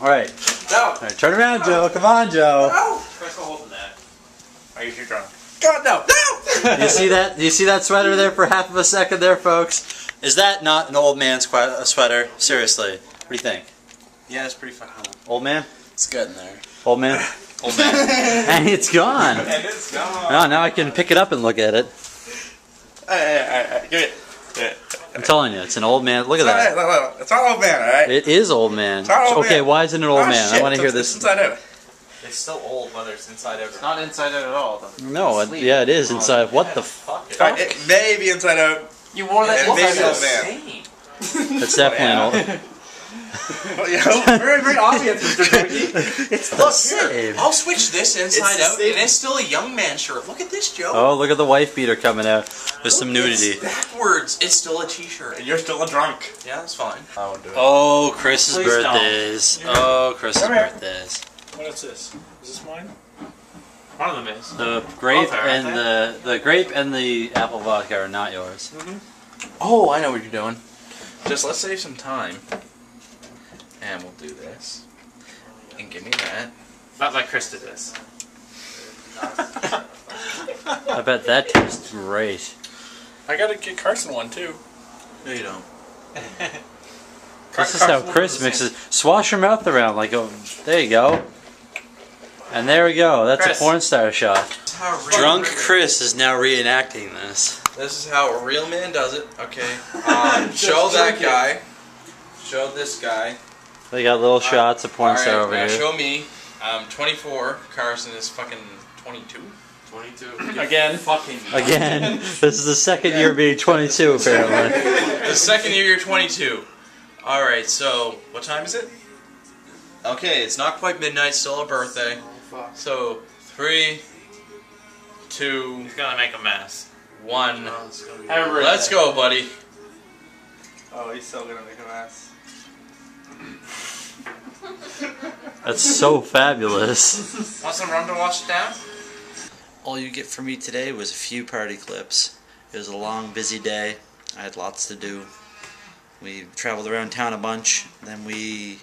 All right. No. All right. Turn around, Joe. Come on, Joe. No. Chris will hold that. Are you too drunk? God, no. No. you see that? You see that sweater there for half of a second there, folks? Is that not an old man's sweater? Seriously. What do you think? Yeah, it's pretty fucking. Old man? It's good in there. Old man? Old man. and it's gone. And it's gone. Oh, now I can pick it up and look at it. Hey, give it. Yeah. I'm telling you, it's an old man. Look at It's all right, that. look, look, It's all old man, alright? It is old man. not old Okay, man. why isn't it old Oh, man? I want to hear this. It's inside out. It's still old, whether it's inside out or It's not. not inside out at all. Though. No, it, yeah, it is inside. What the? F- Fuck it. It may be inside out. You wore that Yeah, maybe inside old out. man. Insane. it's definitely an old. Well, yeah, Very, very obvious, Mr. Dougie. It's the same. I'll switch this inside It's out, same- and it's still a young man shirt. Look at this, Joe. Oh, look at the wife beater coming out with some nudity. It's backwards. It's still a t-shirt. And You're still a drunk. Yeah, that's fine. I won't do it. Oh, Chris's Please don't. Oh, Chris's Come here. What is this? Is this mine? One of them is. The grape Both and the the grape and the apple vodka are not yours. Mm-hmm. Oh, I know what you're doing. Just let's save some time. And we'll do this. And give me that. Not like Chris did this. I bet that tastes great. I gotta get Carson one too. No, you don't. This is how Chris mixes. Swash your mouth around like a. There you go. And there we go. That's Chris. a porn star shot. This is how a real Drunk Chris is now reenacting this. This is how a real man does it. Okay. Um, show that guy. Show this guy. They got little shots of porn star right, over now here. show me. I'm 24. Carson is fucking 22. 22. Again. Fucking. Again, this is the second year being 22 apparently. the second year you're 22. All right. So what time is it? Okay, it's not quite midnight. Still a birthday. Oh, fuck. So three, two, He's gonna make a mess. one. Oh, Happy birthday. Let's go, buddy. Oh, he's still gonna make a mess. That's so fabulous. Want some rum to wash it down? All you get from me today was a few party clips. It was a long, busy day. I had lots to do. We traveled around town a bunch. Then we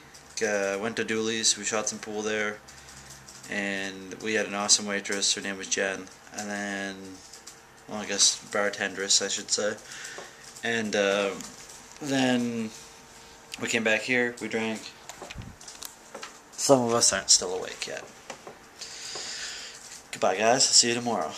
uh, went to Dooley's. We shot some pool there. And we had an awesome waitress. Her name was Jen. And then, well, I guess bartendress, I should say. And uh, then we came back here. We drank. Some of us aren't still awake yet. Goodbye, guys. See you tomorrow.